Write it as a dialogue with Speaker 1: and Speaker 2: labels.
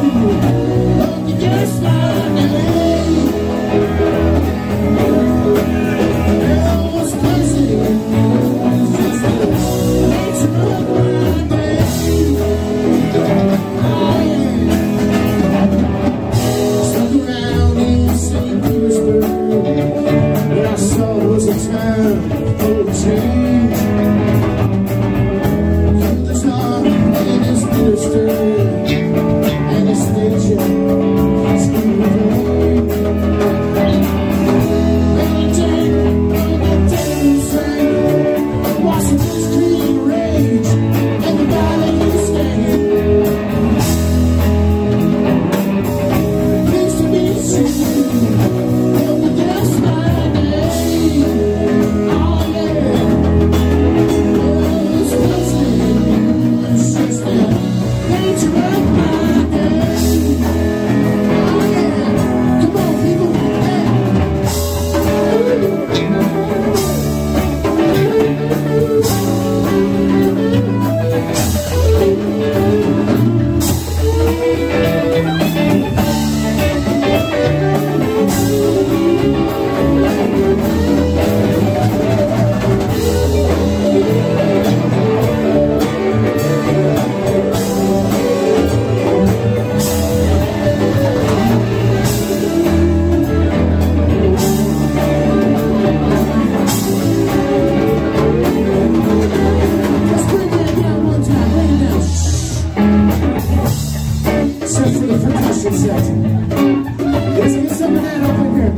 Speaker 1: You just love me. 60. Если все меня работает,